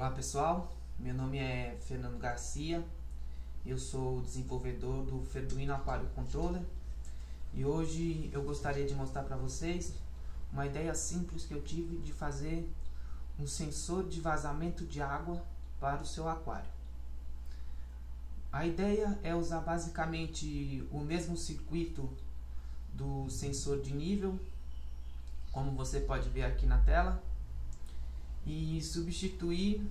Olá pessoal, meu nome é Fernando Garcia, eu sou desenvolvedor do Ferduino Aquário Controller. E hoje eu gostaria de mostrar para vocês uma ideia simples que eu tive de fazer um sensor de vazamento de água para o seu aquário. A ideia é usar basicamente o mesmo circuito do sensor de nível, como você pode ver aqui na tela, e substituir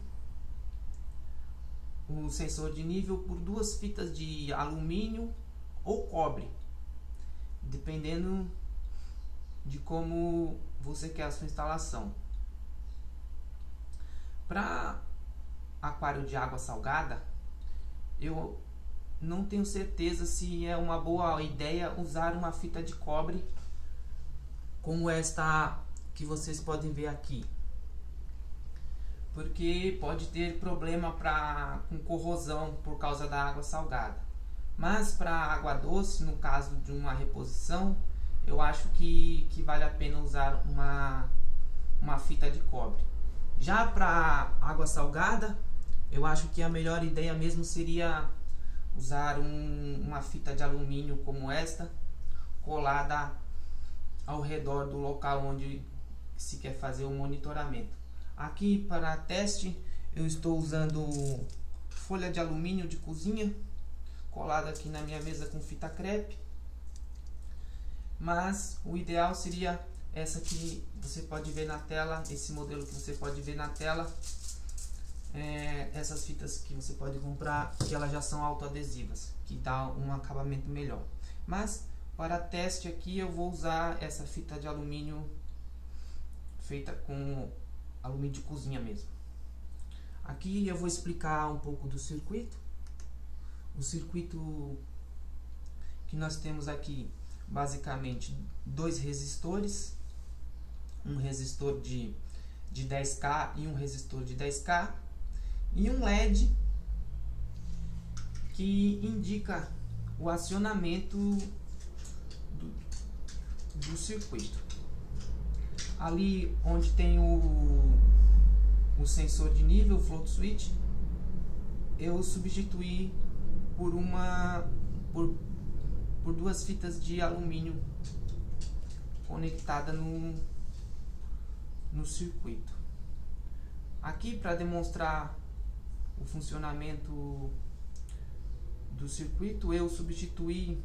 o sensor de nível por duas fitas de alumínio ou cobre, dependendo de como você quer a sua instalação. Para aquário de água salgada, eu não tenho certeza se é uma boa ideia usar uma fita de cobre como esta que vocês podem ver aqui porque pode ter problema pra, com corrosão por causa da água salgada. Mas para água doce, no caso de uma reposição, eu acho que, que vale a pena usar uma, uma fita de cobre. Já para água salgada, eu acho que a melhor ideia mesmo seria usar um, uma fita de alumínio como esta, colada ao redor do local onde se quer fazer o monitoramento. Aqui para teste eu estou usando folha de alumínio de cozinha colada aqui na minha mesa com fita crepe. Mas o ideal seria essa que você pode ver na tela, esse modelo que você pode ver na tela. É, essas fitas que você pode comprar, que elas já são autoadesivas, que dá um acabamento melhor. Mas para teste aqui eu vou usar essa fita de alumínio feita com alumínio de cozinha mesmo. Aqui eu vou explicar um pouco do circuito. O circuito que nós temos aqui, basicamente, dois resistores. Um resistor de, de 10K e um resistor de 10K. E um LED que indica o acionamento do, do circuito ali onde tem o, o sensor de nível, o float switch, eu substituí por uma por, por duas fitas de alumínio conectada no, no circuito. Aqui para demonstrar o funcionamento do circuito, eu substituí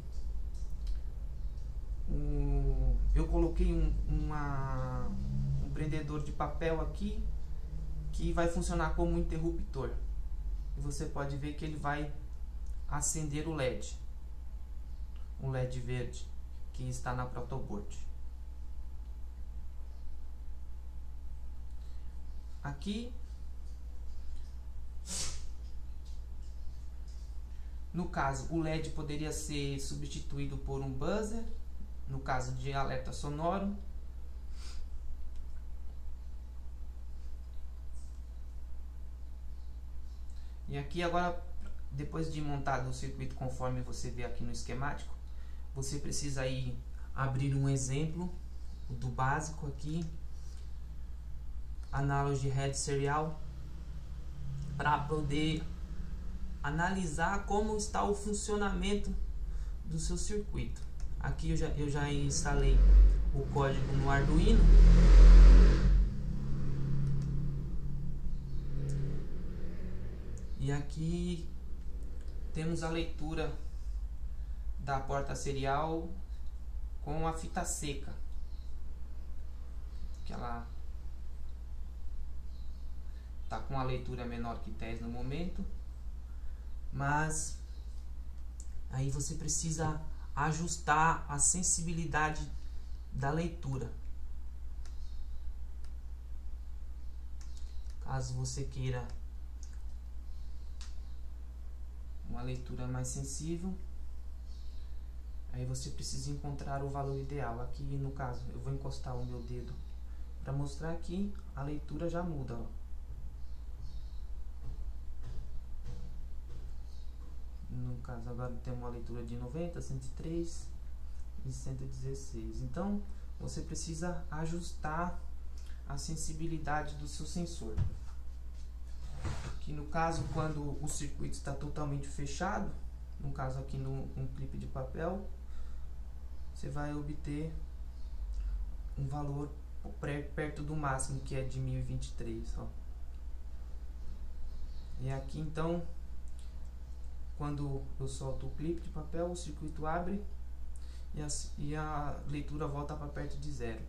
um, eu coloquei um, uma, um prendedor de papel aqui que vai funcionar como interruptor. E você pode ver que ele vai acender o LED, o LED verde que está na protoboard. Aqui no caso o LED poderia ser substituído por um buzzer no caso de alerta sonoro. E aqui agora, depois de montado o circuito conforme você vê aqui no esquemático, você precisa aí abrir um exemplo do básico aqui, Analogy Head Serial, para poder analisar como está o funcionamento do seu circuito. Aqui eu já, eu já instalei o código no Arduino. E aqui temos a leitura da porta serial com a fita seca. Que ela tá com a leitura menor que 10 no momento. Mas aí você precisa ajustar a sensibilidade da leitura. Caso você queira uma leitura mais sensível, aí você precisa encontrar o valor ideal. Aqui no caso, eu vou encostar o meu dedo para mostrar que a leitura já muda. Ó. no caso agora tem uma leitura de 90, 103 e 116. Então você precisa ajustar a sensibilidade do seu sensor. que no caso quando o circuito está totalmente fechado, no caso aqui no um clipe de papel, você vai obter um valor perto do máximo que é de 1023, ó. E aqui então, quando eu solto o clipe de papel, o circuito abre e a, e a leitura volta para perto de zero.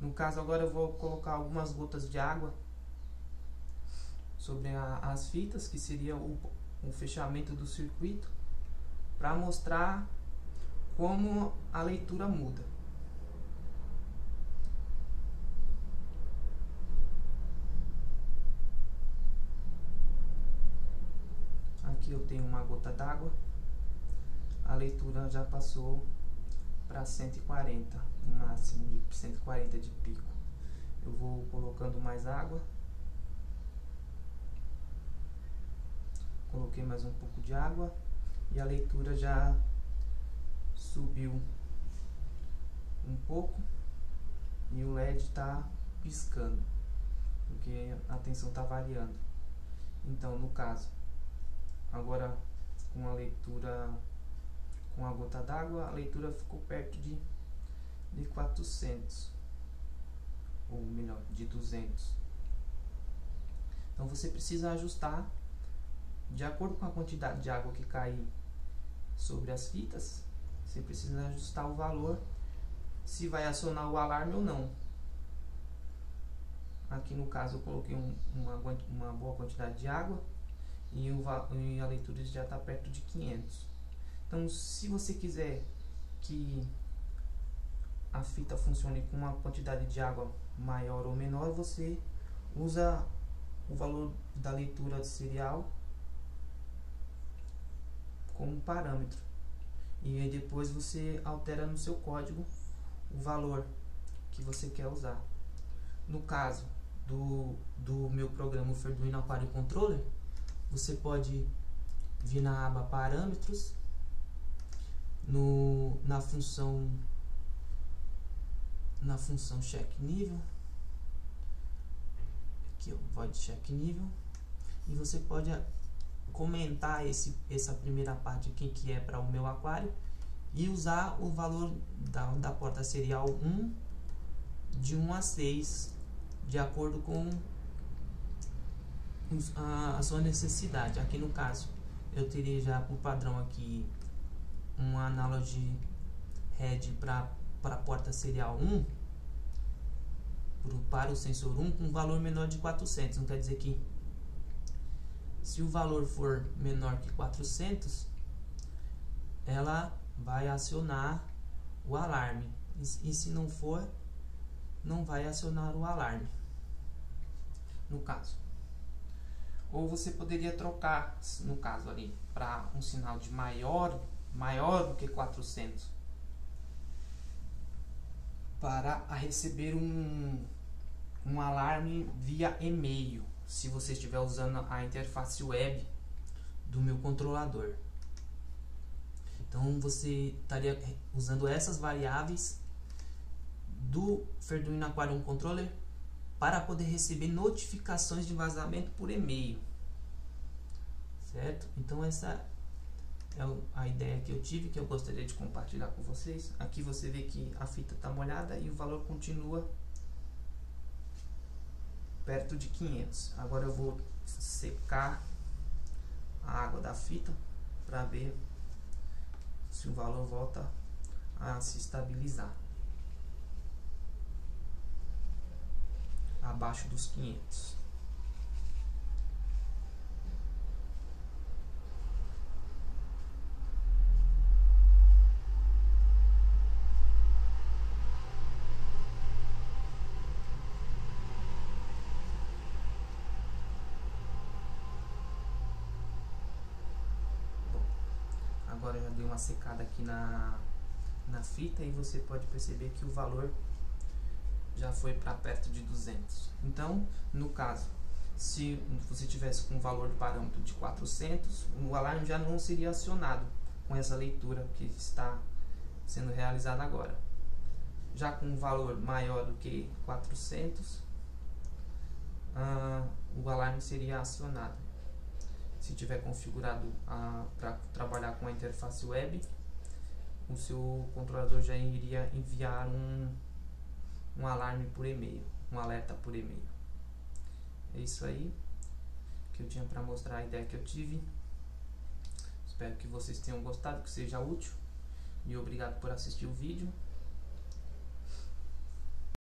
No caso agora eu vou colocar algumas gotas de água sobre a, as fitas, que seria o, o fechamento do circuito, para mostrar como a leitura muda. Aqui eu tenho uma gota d'água, a leitura já passou para 140, no máximo de 140 de pico. Eu vou colocando mais água. Coloquei mais um pouco de água e a leitura já subiu um pouco e o LED está piscando, porque a tensão está variando. Então, no caso, agora com a leitura com a gota d'água, a leitura ficou perto de, de 400, ou melhor, de 200. Então você precisa ajustar de acordo com a quantidade de água que cair sobre as fitas, você precisa ajustar o valor se vai acionar o alarme ou não. Aqui no caso eu coloquei um, uma, uma boa quantidade de água e, o, a leitura já está perto de 500. Então, se você quiser que a fita funcione com uma quantidade de água maior ou menor, você usa o valor da leitura de serial como parâmetro. E aí depois você altera no seu código o valor que você quer usar. No caso do, do meu programa o Arduino Aquarium Controller, você pode vir na aba Parâmetros no, na função na função check nível. Aqui o void check nível. E você pode comentar esse, essa primeira parte aqui que é para o meu aquário e usar o valor da, da porta serial 1 de 1 a 6 de acordo com a, a sua necessidade aqui no caso eu teria já por padrão aqui um analogy head para a porta serial 1 pro, para o sensor 1 com valor menor de 400. Não quer dizer que se o valor for menor que 400, ela vai acionar o alarme. E, e se não for, não vai acionar o alarme. No caso. Ou você poderia trocar, no caso ali, para um sinal de maior maior do que 400 para receber um, um alarme via e-mail se você estiver usando a interface web do meu controlador. Então você estaria usando essas variáveis do Arduino Aquarium Controller para poder receber notificações de vazamento por e-mail. Então essa é a ideia que eu tive, que eu gostaria de compartilhar com vocês. Aqui você vê que a fita está molhada e o valor continua perto de 500. Agora eu vou secar a água da fita para ver se o valor volta a se estabilizar abaixo dos 500. Agora já dei uma secada aqui na, na fita e você pode perceber que o valor já foi para perto de 200. Então, no caso, se você tivesse com um valor de parâmetro de 400, o alarme já não seria acionado com essa leitura que está sendo realizada agora. Já com um valor maior do que 400, ah, o alarme seria acionado. Se tiver configurado para trabalhar com a interface web, o seu controlador já iria enviar um, um alarme por e-mail, um alerta por e-mail. É isso aí que eu tinha para mostrar a ideia que eu tive. Espero que vocês tenham gostado, que seja útil. E obrigado por assistir o vídeo.